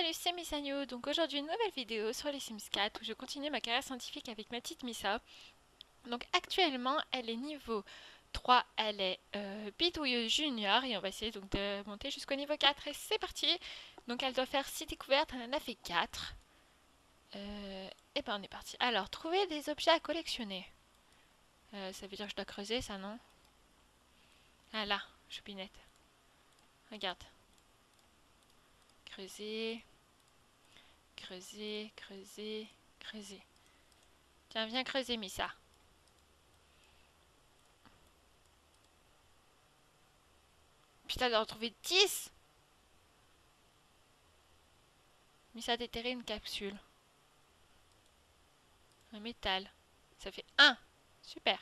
Salut, c'est Missagno. Donc aujourd'hui, une nouvelle vidéo sur les Sims 4 où je continue ma carrière scientifique avec ma petite Missa. Donc actuellement, elle est niveau 3, elle est euh, junior et on va essayer donc de monter jusqu'au niveau 4 et c'est parti. Donc elle doit faire 6 découvertes, elle en a fait 4. Euh, et ben on est parti. Alors, trouver des objets à collectionner. Euh, ça veut dire que je dois creuser ça, non? Ah là, choupinette. Regarde. Creuser. Creuser, creuser, creuser. Tiens, viens creuser, Missa. Putain, de retrouver 10 Missa a déterré une capsule. Un métal. Ça fait 1. Super.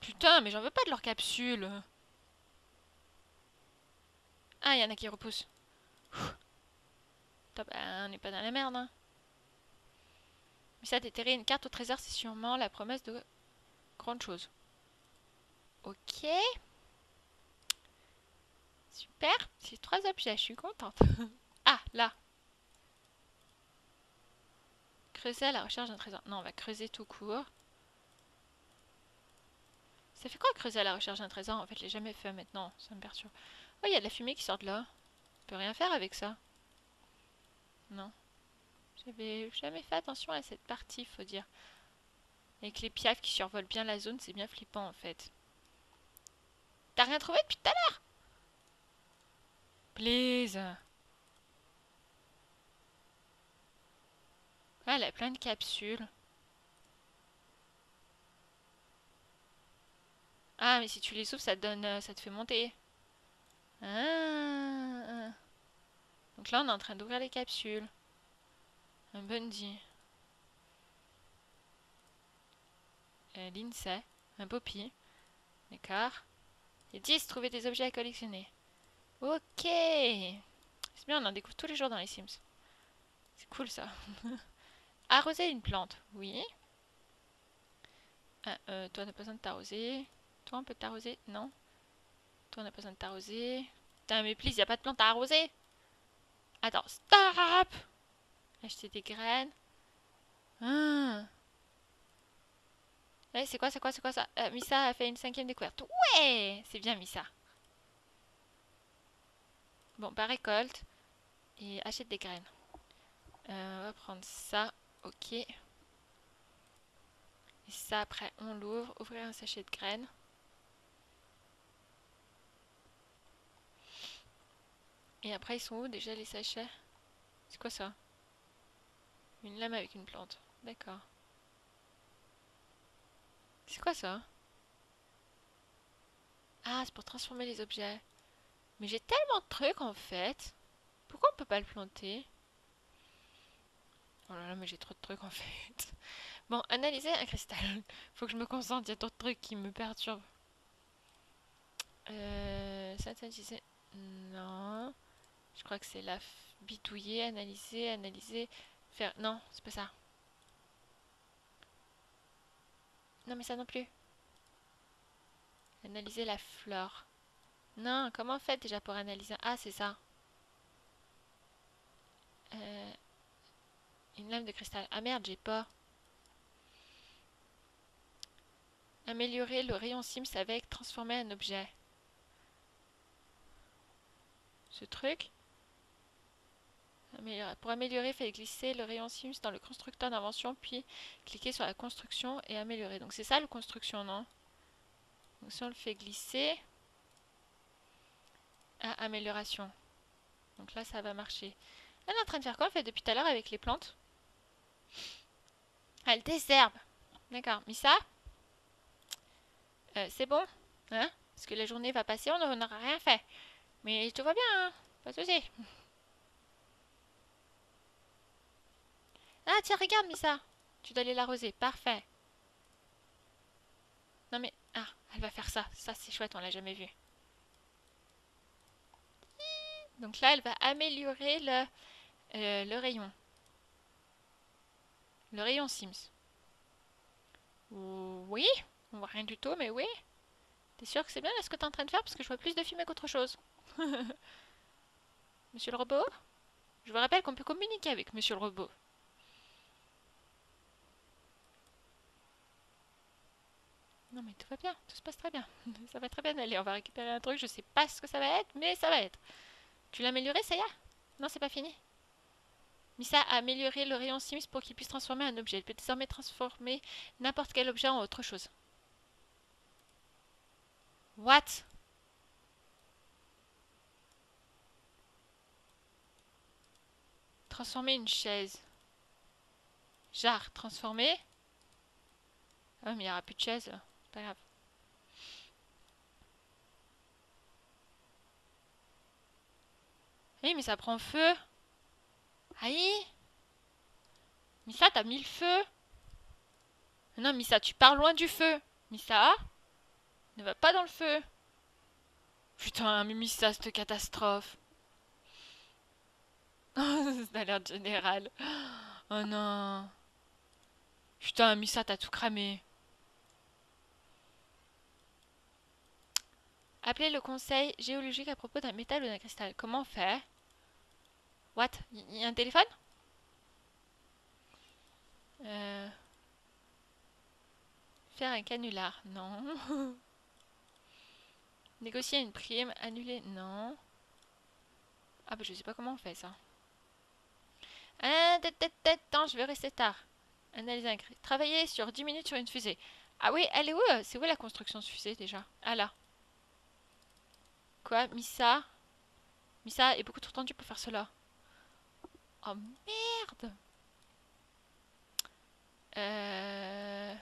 Putain, mais j'en veux pas de leur capsule. Ah, il y en a qui repoussent. Top, on n'est pas dans la merde. Hein. Mais ça, déterrer une carte au trésor, c'est sûrement la promesse de grande chose. Ok. Super. C'est trois objets, je suis contente. ah, là. Creuser à la recherche d'un trésor. Non, on va creuser tout court. Ça fait quoi creuser à la recherche d'un trésor? En fait, je l'ai jamais fait maintenant. Ça me perturbe. Oh, il y a de la fumée qui sort de là. On peut rien faire avec ça. Non. J'avais jamais fait attention à cette partie, faut dire. Avec les piafs qui survolent bien la zone, c'est bien flippant en fait. T'as rien trouvé depuis tout à l'heure? Please Ah, elle a plein de capsules. Ah, mais si tu les ouvres, ça donne, euh, ça te fait monter. Ah. Donc là, on est en train d'ouvrir les capsules. Un Bundy. Euh, L'INSEE. Un Poppy. D'accord. Et 10, trouver des objets à collectionner. Ok. C'est bien, on en découvre tous les jours dans les Sims. C'est cool ça. Arroser une plante. Oui. Ah, euh, toi, t'as besoin de t'arroser. Toi, on peut t'arroser? Non. Toi, on a besoin de t'arroser. Putain, mais please, y a pas de plante à arroser. Attends, stop Acheter des graines. Ah. C'est quoi, c'est quoi, c'est quoi ça? Euh, Missa a fait une cinquième découverte. Ouais C'est bien, Missa. Bon, bah récolte. Et achète des graines. Euh, on va prendre ça. Ok. Et ça, après, on l'ouvre. Ouvrir un sachet de graines. Et après, ils sont où déjà les sachets? C'est quoi ça? Une lame avec une plante. D'accord. C'est quoi ça? Ah, c'est pour transformer les objets. Mais j'ai tellement de trucs en fait. Pourquoi on peut pas le planter? Oh là là, mais j'ai trop de trucs en fait. Bon, analyser un cristal. Faut que je me concentre, il y a trop de trucs qui me perturbent. Euh, synthétiser. Non. Je crois que c'est la bitouiller, analyser, analyser, faire... Non, c'est pas ça. Non, mais ça non plus. Analyser la flore. Non, comment on fait déjà pour analyser? Ah, c'est ça. Euh, une lame de cristal. Ah merde, j'ai pas. Améliorer le rayon Sims avec transformer un objet. Ce truc pour améliorer, faites glisser le rayon Sims dans le constructeur d'invention, puis cliquez sur la construction et améliorer. Donc c'est ça le construction, non? Donc si on le fait glisser, à amélioration. Donc là, ça va marcher. Elle est en train de faire quoi en fait depuis tout à l'heure avec les plantes? Elle désherbe. D'accord. Missa? Euh, C'est bon? Hein? Parce que la journée va passer, on n'aura rien fait. Mais tout va bien, hein? Pas de soucis. Ah, tiens, regarde, Missa. Tu dois aller l'arroser. Parfait. Non, mais... Ah, elle va faire ça. Ça, c'est chouette, on l'a jamais vu. Donc là, elle va améliorer le, euh, rayon. Le rayon Sims. Oui, on voit rien du tout, mais oui. T'es sûr que c'est bien ce que t'es en train de faire Parce que je vois plus de films qu'autre chose. Monsieur le robot Je vous rappelle qu'on peut communiquer avec Monsieur le robot. Non mais tout va bien, tout se passe très bien. ça va très bien aller. On va récupérer un truc, je sais pas ce que ça va être, mais ça va être. Tu l'as amélioré, ça y est Non, c'est pas fini. Misa a amélioré le rayon Sims pour qu'il puisse transformer un objet. Elle peut désormais transformer n'importe quel objet en autre chose. What? Transformer une chaise. Genre, transformer Ah, mais il n'y aura plus de chaise. C'est pas grave. Oui, mais ça prend feu. Aïe Misa, t'as mis le feu Non, Misa, tu pars loin du feu. Misa Ne va pas dans le feu. Putain, mais Misa, cette catastrophe. C'est l'alerte générale. Oh non. Putain, Misa, t'as tout cramé. Appelez le conseil géologique à propos d'un métal ou d'un cristal. Comment faire? What? Il y a un téléphone? Euh... Faire un canular Non. Négocier une prime, annuler Non. Ah bah je sais pas comment on fait ça. Ah, tête, je vais rester tard. Analyser un Travailler sur 10 minutes sur une fusée. Ah oui, elle est où C'est où la construction de fusée déjà? Ah là. Quoi Missa? Missa est beaucoup trop tendue pour faire cela. Oh merde Euh...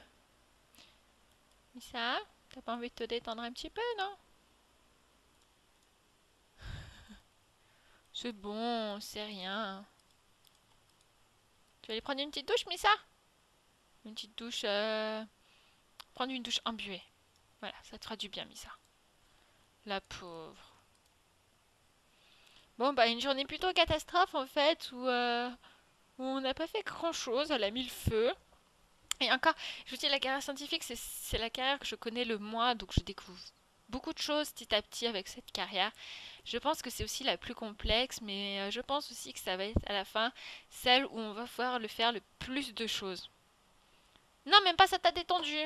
Missa T'as pas envie de te détendre un petit peu, non? C'est bon, c'est rien. Tu vas aller prendre une petite douche, Missa? Une petite douche... Euh... Prendre une douche embuée. Voilà, ça te fera du bien, Missa. La pauvre. Bon, bah, une journée plutôt catastrophe, en fait, où, euh, on n'a pas fait grand-chose. Elle a mis le feu. Et encore, je vous dis, la carrière scientifique, c'est la carrière que je connais le moins, donc je découvre beaucoup de choses petit à petit avec cette carrière. Je pense que c'est aussi la plus complexe, mais euh, je pense aussi que ça va être à la fin celle où on va pouvoir le faire le plus de choses. Non, même pas ça t'a détendu.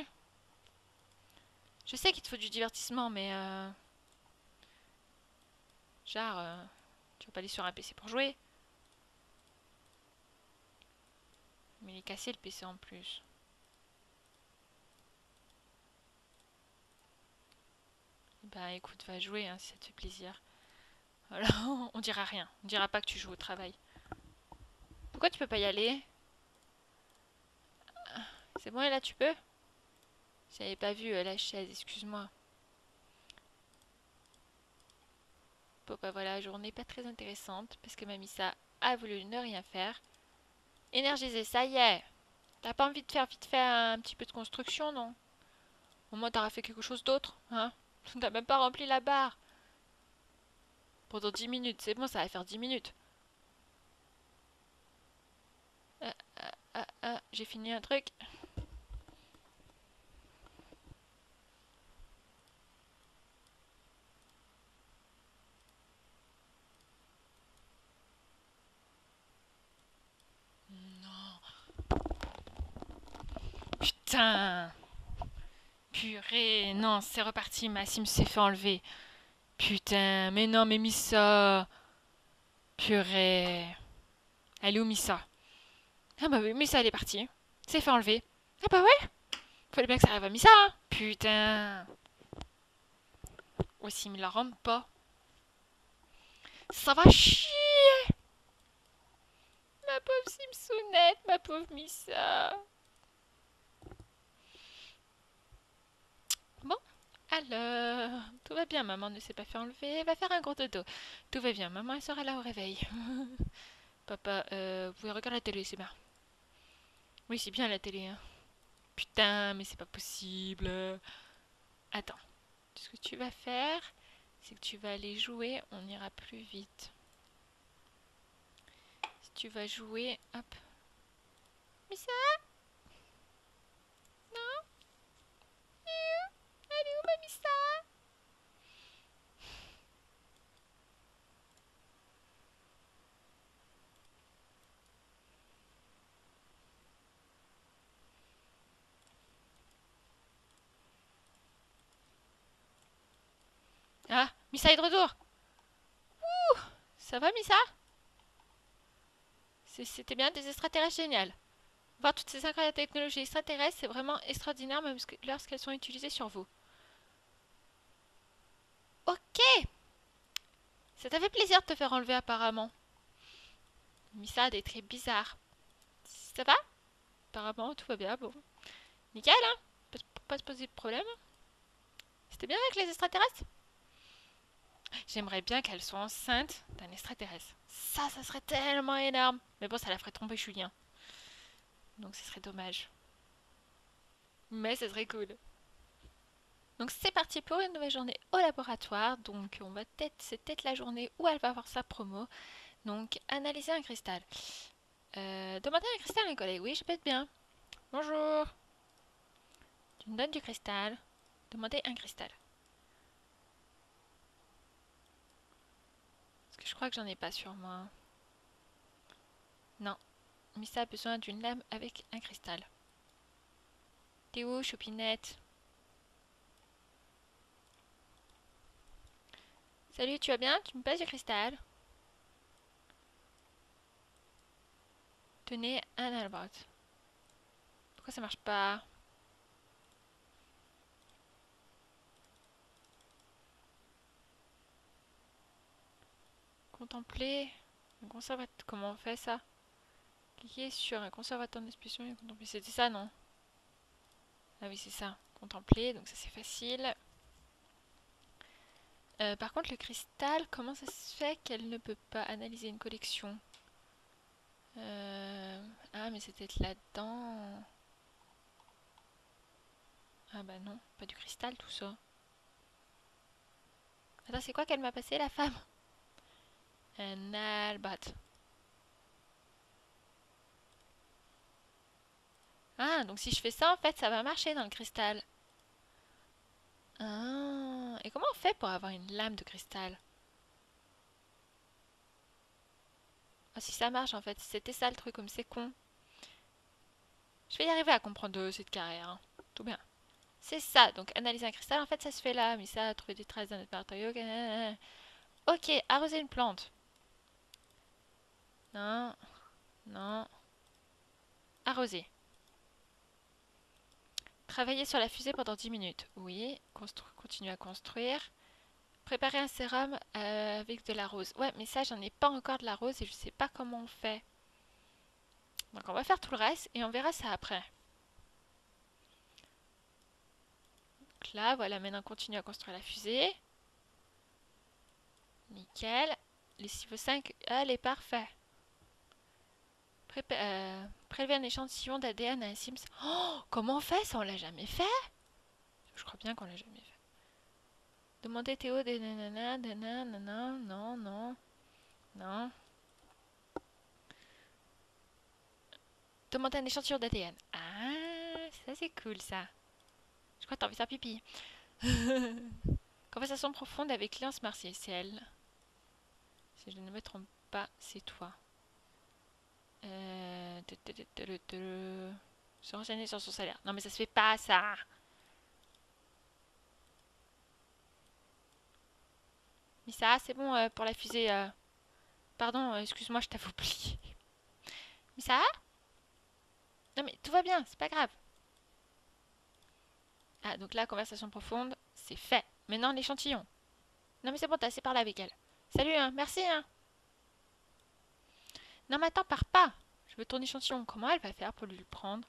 Je sais qu'il te faut du divertissement, mais... Euh... Genre, euh, tu vas pas aller sur un PC pour jouer. Mais il est cassé le PC en plus. Bah écoute, va jouer hein, si ça te fait plaisir. Voilà, on dira rien. On dira pas que tu joues au travail. Pourquoi tu peux pas y aller? C'est bon, là tu peux? J'avais pas vu euh, la chaise, excuse-moi. Bon bah voilà, journée pas très intéressante parce que Mamissa a voulu ne rien faire. Énergiser, ça y est T'as pas envie de faire vite fait un petit peu de construction, non? Au moins t'auras fait quelque chose d'autre, hein? T'as même pas rempli la barre Pendant 10 minutes, c'est bon, ça va faire 10 minutes. Ah, ah, ah, j'ai fini un truc. Putain. Purée, non, c'est reparti, ma sim s'est fait enlever. Putain, mais non, mais Missa. Purée. Elle est où Missa? Ah bah oui, Missa elle est partie. C'est fait enlever. Ah bah ouais. Fallait bien que ça arrive à Missa, hein. Putain. Aussi, me la rende pas. Ça va chier. Ma pauvre Simsounette, ma pauvre Missa Alors, tout va bien, maman ne s'est pas fait enlever, va faire un gros dodo. Tout va bien, maman elle sera là au réveil. Papa, euh, vous pouvez regarder la télé, c'est bien. Oui, c'est bien la télé. Hein. Putain, mais c'est pas possible. Attends, ce que tu vas faire, c'est que tu vas aller jouer, on ira plus vite. Si tu vas jouer, hop. Mais ça Elle est où Ah, Missa est de retour Ouh Ça va Missa C'était bien des extraterrestres géniales. Voir toutes ces incroyables technologies extraterrestres, c'est vraiment extraordinaire même lorsqu'elles sont utilisées sur vous. Ok Ça t'a fait plaisir de te faire enlever apparemment. Missa a des traits bizarres. Ça va? Apparemment, tout va bien, bon. Nickel, hein? Pas, pas se poser de problème. C'était bien avec les extraterrestres? J'aimerais bien qu'elle soit enceinte d'un extraterrestre. Ça, ça serait tellement énorme. Mais bon, ça la ferait tromper Julien. Donc ce serait dommage. Mais ce serait cool. Donc c'est parti pour une nouvelle journée au laboratoire. Donc on va peut-être, c'est peut-être la journée où elle va avoir sa promo. Donc analyser un cristal. Euh, demander un cristal à un collègue. Oui, je être bien. Bonjour. Tu me donnes du cristal. Demandez un cristal. Parce que je crois que j'en ai pas sur moi. Non. Missa a besoin d'une lame avec un cristal. T'es où, Chopinette? Salut, tu vas bien? Tu me passes du cristal? Tenez un albert. Pourquoi ça marche pas? Contempler un conservateur. Comment on fait ça? Cliquez sur un conservateur d'expression et contempler. C'était ça, non? Ah oui, c'est ça. Contempler, donc ça c'est facile. Euh, par contre, le cristal, comment ça se fait qu'elle ne peut pas analyser une collection euh, Ah, mais c'était là-dedans. Ah bah non, pas du cristal tout ça. Attends, c'est quoi qu'elle m'a passé la femme? Un albat. Ah, donc si je fais ça, en fait, ça va marcher dans le cristal. Ah, et comment on fait pour avoir une lame de cristal? Ah, si ça marche, en fait. C'était ça le truc, comme c'est con. Je vais y arriver à comprendre cette carrière. Hein. Tout bien. C'est ça. Donc, analyser un cristal, en fait, ça se fait là. Mais ça, trouver des traces d'un autre matériau. Ok, arroser une plante. Non. Non. Arroser. Travailler sur la fusée pendant 10 minutes. Oui. Continuer à construire. Préparer un sérum euh, avec de la rose. Ouais, mais ça, j'en ai pas encore de la rose et je sais pas comment on fait. Donc on va faire tout le reste et on verra ça après. Donc là, voilà, maintenant on continue à construire la fusée. Nickel. Les 5, elle est parfait. Euh, prélever un échantillon d'ADN à un Sims. Oh, comment on fait ça? On l'a jamais fait? Je crois bien qu'on l'a jamais fait. Demander Théo des nanana, nanana, non, non, non. Demander un échantillon d'ADN. Ah, ça c'est cool ça. Je crois que t'as envie de faire pipi. Conversation profonde avec Léance Martial. Si je ne me trompe pas, c'est toi. Euh, se renseigner sur son salaire. Non mais ça se fait pas ça. Ça c'est bon euh, pour la fusée. Euh. Pardon, euh, excuse-moi, je t'avais oublié. ça Non mais tout va bien, c'est pas grave. Ah, donc là, conversation profonde, c'est fait. Maintenant, l'échantillon. Non mais c'est bon, t'as assez parlé avec elle. Salut, hein, merci, hein. Non mais attends, pars pas. Je veux ton échantillon. Comment elle va faire pour lui le prendre?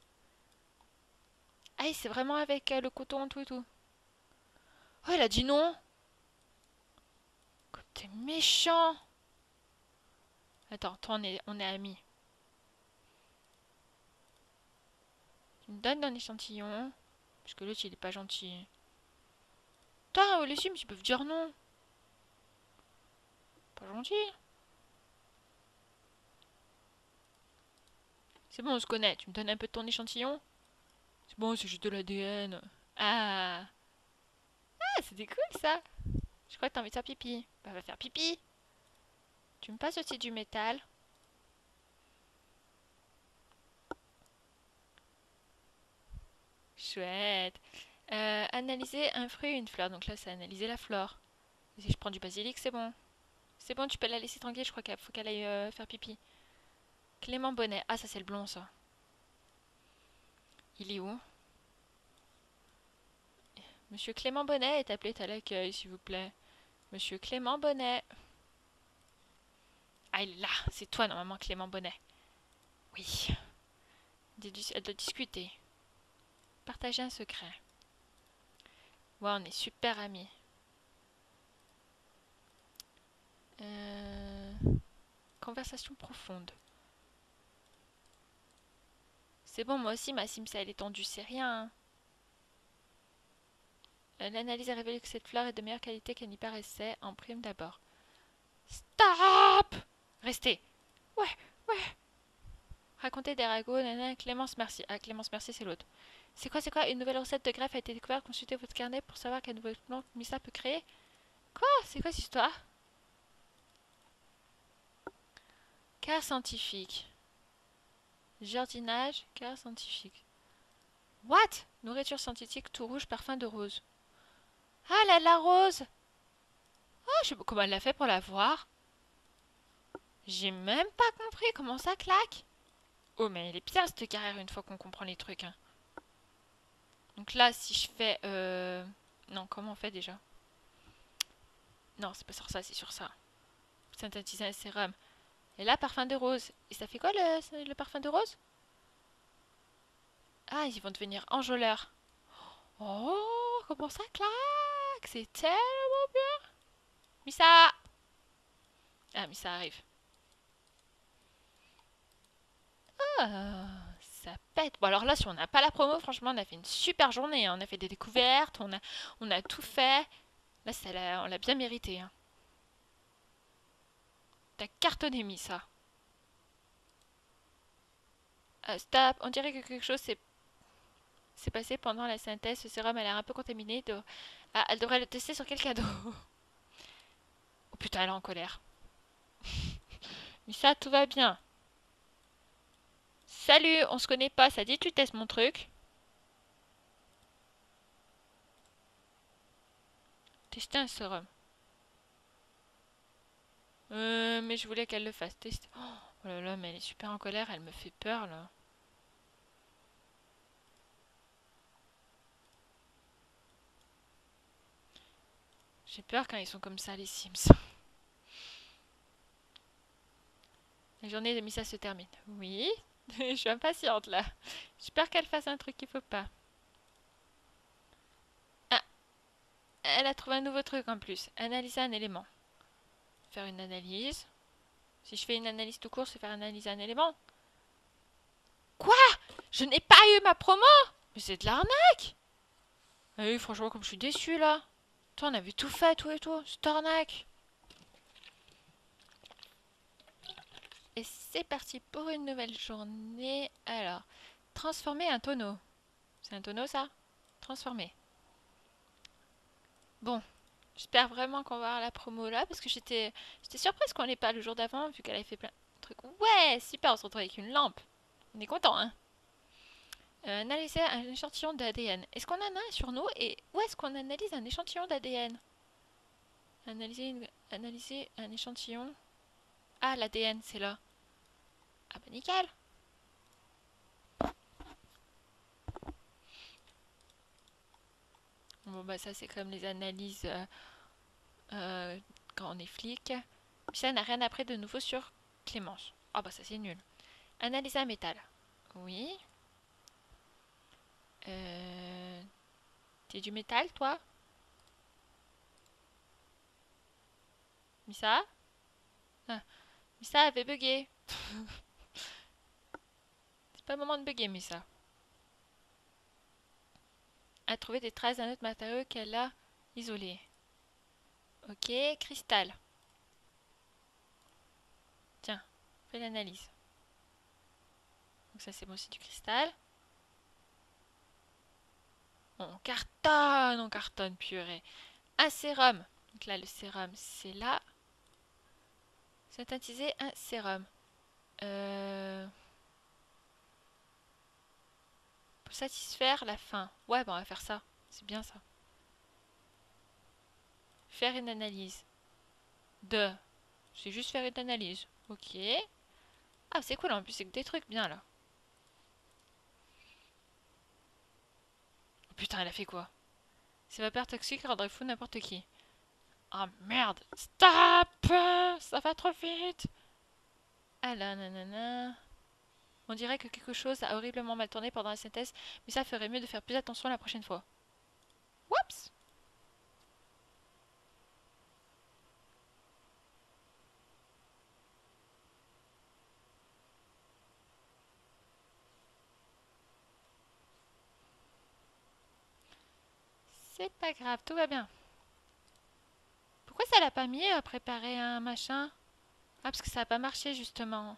Ah, c'est vraiment avec le coton, tout et tout. Oh, elle a dit non. T'es méchant. Attends, toi on est, on est amis. Tu me donnes un échantillon. Parce que l'autre il est pas gentil. Toi, les Sims ils peuvent dire non. Pas gentil. C'est bon, on se connaît. Tu me donnes un peu de ton échantillon? C'est bon, c'est juste de l'ADN. Ah Ah, c'était cool ça je crois que t'as envie de faire pipi. Bah, va faire pipi. Tu me passes aussi du métal. Chouette. Euh, analyser un fruit, une fleur. Donc là, c'est analyser la flore. Si je prends du basilic, c'est bon. C'est bon, tu peux la laisser tranquille, je crois qu'il faut qu'elle aille euh, faire pipi. Clément Bonnet. Ah, ça c'est le blond, ça. Il est où? Monsieur Clément Bonnet est appelé à l'accueil, s'il vous plaît. Monsieur Clément Bonnet. Ah, il est là. C'est toi, normalement, Clément Bonnet. Oui. Elle doit discuter. Partager un secret. Ouais, on est super amis. Euh, conversation profonde. C'est bon, moi aussi, ma Sims, elle est tendue, c'est rien. Hein. Euh, l'analyse a révélé que cette fleur est de meilleure qualité qu'elle n'y paraissait. En prime d'abord. Stop Restez. Ouais, ouais. Racontez des ragots, nana, Clémence merci. Ah, Clémence merci, c'est l'autre. C'est quoi, c'est quoi? Une nouvelle recette de greffe a été découverte. Consultez votre carnet pour savoir quelle nouvelle plante Missa peut créer. Quoi? C'est quoi cette histoire? Cas scientifique. Jardinage, cas scientifique. What? Nourriture synthétique tout rouge, parfum de rose. Ah, là, la rose Oh, je sais pas comment elle l'a fait pour la voir. J'ai même pas compris comment ça claque. Oh, mais elle est bien cette carrière une fois qu'on comprend les trucs. Hein. Donc là, si je fais... Euh... Non, comment on fait déjà? Non, c'est pas sur ça, c'est sur ça. Synthétiser un sérum. Et là, parfum de rose. Et ça fait quoi le, parfum de rose? Ah, ils vont devenir enjôleurs. Oh, comment ça claque? C'est tellement bien Missa Ah, Missa arrive. Ah, ça pète. Bon, alors là, si on n'a pas la promo, franchement, on a fait une super journée. Hein. On a fait des découvertes, on a, on a tout fait. Là, ça, on l'a bien mérité. Hein. T'as cartonné, mis ça. Euh, stop, on dirait que quelque chose s'est passé pendant la synthèse. Ce sérum a l'air un peu contaminé. Ah, elle devrait le tester sur quelqu'un d'autre. oh putain, elle est en colère. Mais ça, tout va bien. Salut, on se connaît pas, ça dit tu testes mon truc Tester un sérum. Euh, mais je voulais qu'elle le fasse tester. Oh là là, mais elle est super en colère, elle me fait peur là. J'ai peur quand ils sont comme ça, les Sims. La journée de Missa se termine. Oui, je suis impatiente là. J'espère qu'elle fasse un truc qu'il faut pas. Ah Elle a trouvé un nouveau truc en plus. Analyser un élément. Faire une analyse. Si je fais une analyse tout court, c'est faire analyser un élément. Quoi? Je n'ai pas eu ma promo? Mais c'est de l'arnaque ah Oui, franchement, comme je suis déçue là. Toi, on avait tout fait, tout et tout. Arnaque. Et c'est parti pour une nouvelle journée. Alors, transformer un tonneau. C'est un tonneau ça? Transformer. Bon, j'espère vraiment qu'on va avoir la promo là parce que j'étais surprise qu'on l'ait pas le jour d'avant vu qu'elle avait fait plein de trucs. Ouais, super, on se retrouve avec une lampe. On est content, hein Analyser un échantillon d'ADN. Est-ce qu'on en a un sur nous et où est-ce qu'on analyse un échantillon d'ADN? Analyser, analyser un échantillon. Ah, l'ADN, c'est là. Ah bah nickel Bon bah ça c'est comme les analyses euh, euh, quand on est flic. Puis ça n'a rien appris de nouveau sur Clémence. Ah bah ça c'est nul. Analyser un métal. Oui. Euh... T'es du métal toi? Missa? Ah. Missa avait bugué. pas le moment de bugger, mais ça. A trouvé des traces d'un autre matériau qu'elle a isolé. Ok, cristal. Tiens, fais l'analyse. Donc ça c'est bon, c'est du cristal. On cartonne, on cartonne, purée. Un sérum. Donc là, le sérum, c'est là. Synthétiser un sérum. Euh satisfaire la faim. Ouais, bah on va faire ça. C'est bien ça. Faire une analyse. De. C'est juste faire une analyse. Ok. Ah, c'est cool, en plus, c'est que des trucs bien, là. Putain, elle a fait quoi? Ces vapeurs toxiques rendraient fou n'importe qui. Ah, merde. Stop! Ça va trop vite. Ah là, nanana... On dirait que quelque chose a horriblement mal tourné pendant la synthèse, mais ça ferait mieux de faire plus attention la prochaine fois. Oups C'est pas grave, tout va bien. Pourquoi ça l'a pas mis à préparer un machin? Ah, parce que ça a pas marché, justement.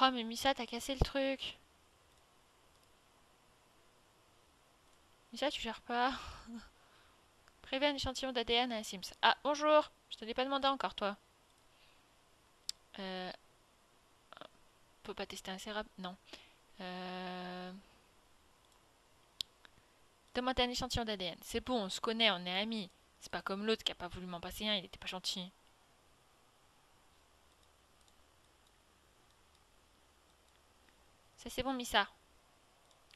Oh, mais Misa, t'as cassé le truc. Misa, tu gères pas. Prévez un échantillon d'ADN à Sims. Ah, bonjour Je te l'ai pas demandé encore, toi. Euh... On peut pas tester un sérum? Non. Euh... Demandez un échantillon d'ADN. C'est bon, on se connaît, on est amis. C'est pas comme l'autre qui a pas voulu m'en passer un, il était pas gentil. Ça c'est bon, Missa.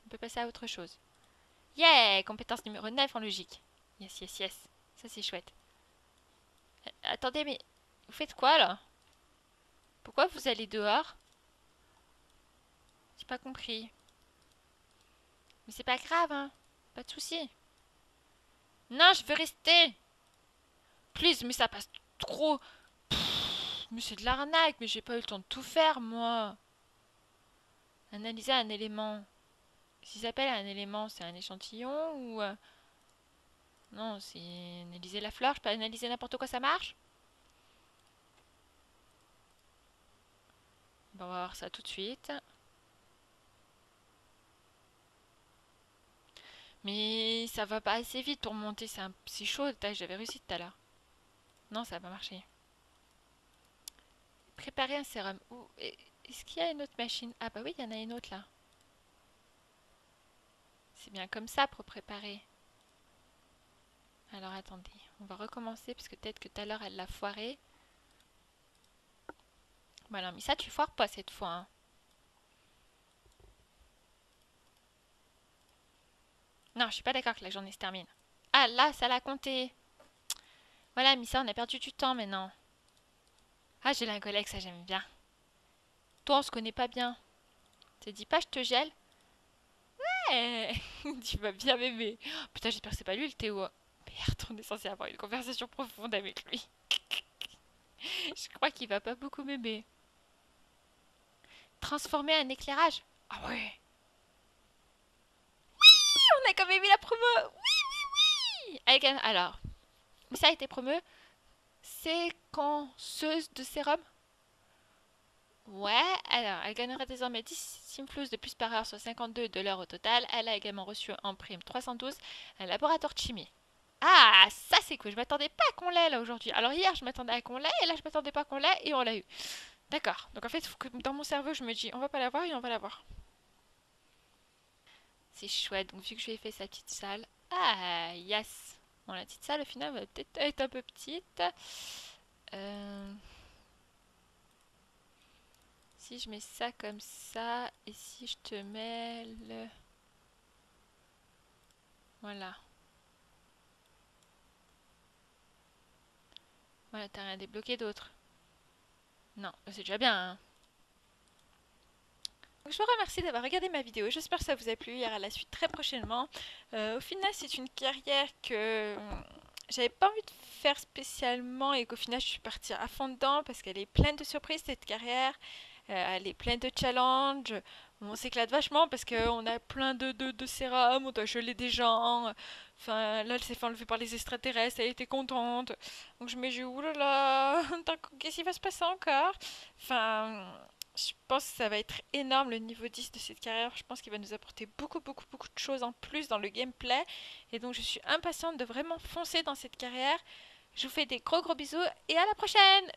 On peut passer à autre chose. Yeah Compétence numéro 9 en logique. Yes, yes, yes. Ça c'est chouette. Euh, attendez, mais vous faites quoi là? Pourquoi vous allez dehors? J'ai pas compris. Mais c'est pas grave, hein. Pas de souci. Non, je veux rester. Please, mais ça passe trop. mais c'est de l'arnaque, mais j'ai pas eu le temps de tout faire, moi. Analyser un élément. S'il s'appelle un élément, c'est un échantillon ou... Euh, non, c'est analyser la fleur. Je peux analyser n'importe quoi, ça marche? On va voir ça tout de suite. Mais ça va pas assez vite pour monter, c'est chaud. J'avais réussi tout à l'heure. Non, ça va marcher. Préparer un sérum. Est-ce qu'il y a une autre machine? Ah bah oui, il y en a une autre là. C'est bien comme ça pour préparer. Alors attendez, on va recommencer parce que peut-être que tout à l'heure elle l'a foiré. Voilà, mais ça tu foires pas cette fois. Hein. Non, je suis pas d'accord que la journée se termine. Ah, là, ça l'a compté. Voilà, Missa, on a perdu du temps maintenant. Ah, j'ai un collègue, ça j'aime bien. Toi, on se connaît pas bien. Te dis pas, je te gèle Ouais Tu vas bien m'aimer. putain, j'espère que c'est pas lui le Théo. Merde, on est censé avoir une conversation profonde avec lui. je crois qu'il va pas beaucoup m'aimer. Transformer un éclairage Ah ouais on a quand même eu la promo Oui, oui, oui Alors, ça a été promu. Séquenceuse de sérum Ouais, alors, elle gagnera désormais 10 simflous de plus par heure, soit 52 de l'heure au total. Elle a également reçu en prime 312 un laboratoire de chimie. Ah, ça c'est cool, je m'attendais pas qu'on l'ait là aujourd'hui. Alors hier je m'attendais à qu'on l'ait et là je m'attendais pas qu'on l'ait et on l'a eu. D'accord, donc en fait dans mon cerveau je me dis on va pas l'avoir et on va l'avoir. C'est chouette. Donc vu que je fait sa petite salle. Ah, yes. Bon, la petite salle au final va peut-être être un peu petite. Euh, si je mets ça comme ça, et si je te mets le... Voilà. Voilà, t'as rien débloqué d'autre. Non, c'est déjà bien, hein. Je vous remercie d'avoir regardé ma vidéo, j'espère que ça vous a plu, il y aura la suite très prochainement. Euh, au final c'est une carrière que euh, j'avais pas envie de faire spécialement et qu'au final je suis partie à fond dedans parce qu'elle est pleine de surprises cette carrière, euh, elle est pleine de challenges, on s'éclate vachement parce qu'on a plein de, de, de sérums, on doit geler des gens, enfin là elle s'est fait enlever par les extraterrestres, elle était contente, donc je me dis oulala, qu'est-ce qui va se passer encore? Enfin je pense que ça va être énorme le niveau 10 de cette carrière. Je pense qu'il va nous apporter beaucoup, beaucoup, beaucoup de choses en plus dans le gameplay. Et donc je suis impatiente de vraiment foncer dans cette carrière. Je vous fais des gros gros bisous et à la prochaine